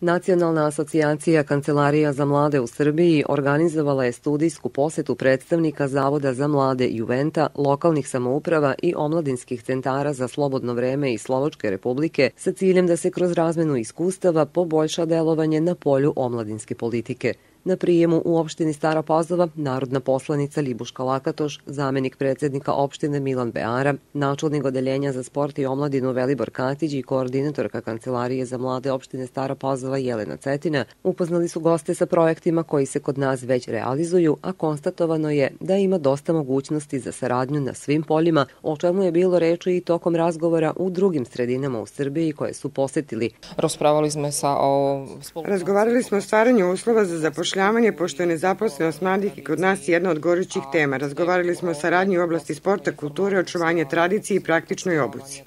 Nacionalna asocijacija Kancelarija za mlade u Srbiji organizovala je studijsku posetu predstavnika Zavoda za mlade Juventa, lokalnih samouprava i omladinskih centara za slobodno vreme i Slovačke republike sa ciljem da se kroz razmenu iskustava poboljša delovanje na polju omladinske politike – Na prijemu u opštini Stara Pazova narodna poslanica Libuška Lakatoš, zamenik predsednika opštine Milan Beara, načelnik odeljenja za sport i omladinu Velibor Katić i koordinatorka Kancelarije za mlade opštine Stara Pazova Jelena Cetina upoznali su goste sa projektima koji se kod nas već realizuju, a konstatovano je da ima dosta mogućnosti za saradnju na svim poljima, o čemu je bilo reči i tokom razgovora u drugim sredinama u Srbiji koje su posetili. Raspravali smo sa o... Razgovarali smo o stvaranju uslova za zapošljavanje zapošljavanje, pošto je nezaposlenost mladih i kod nas jedna od gorućih tema. Razgovarali smo o saradnji u oblasti sporta, kulture, očuvanje tradicije i praktičnoj obuci.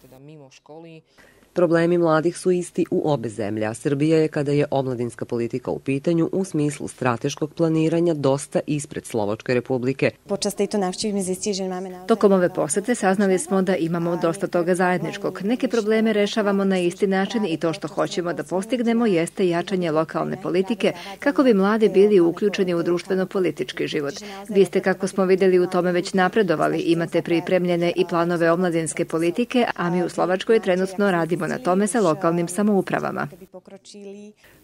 Problemi mladih su isti u obe zemlje, a Srbija je kada je omladinska politika u pitanju u smislu strateškog planiranja dosta ispred Slovačke republike. Tokom ove posete saznali smo da imamo dosta toga zajedničkog. Neke probleme rešavamo na isti način i to što hoćemo da postignemo jeste jačanje lokalne politike kako bi mladi bili uključeni u društveno-politički život. Vi ste, kako smo videli, u tome već napredovali, imate pripremljene i planove omladinske politike, a mi u Slovačkoj trenutno radimo radimo na tome sa lokalnim samoupravama.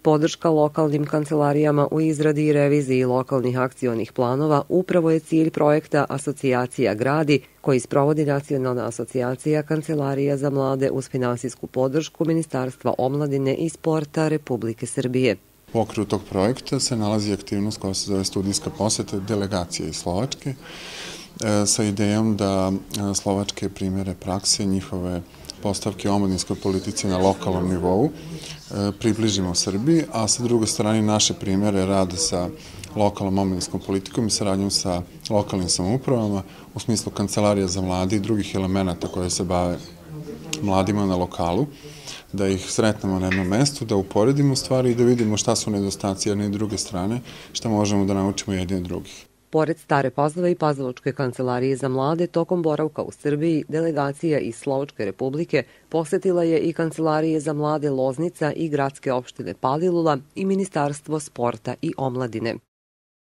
Podrška lokalnim kancelarijama u izradi i reviziji lokalnih akcionih planova upravo je cilj projekta Asocijacija gradi koji sprovodi Nacionalna asocijacija Kancelarija za mlade uz finansijsku podršku Ministarstva omladine i sporta Republike Srbije. U okviru tog projekta se nalazi aktivnost koja se zove studijska poseta delegacije iz Slovačke e, sa idejom da e, slovačke primere prakse, njihove postavke omladinskoj politici na lokalnom nivou e, približimo Srbiji, a sa druge strane naše primere rada sa lokalnom omladinskom politikom i saradnjom sa lokalnim samoupravama u smislu kancelarija za mladi i drugih elemenata koje se bave mladima na lokalu, da ih sretnemo na jednom mestu, da uporedimo stvari i da vidimo šta su nedostaci jedne i druge strane, šta možemo da naučimo jedni od drugih. Pored Stare Pazove i Pazlovačke kancelarije za mlade, tokom boravka u Srbiji, delegacija iz Slovačke republike posetila je i Kancelarije za mlade Loznica i gradske opštine Palilula i Ministarstvo sporta i omladine.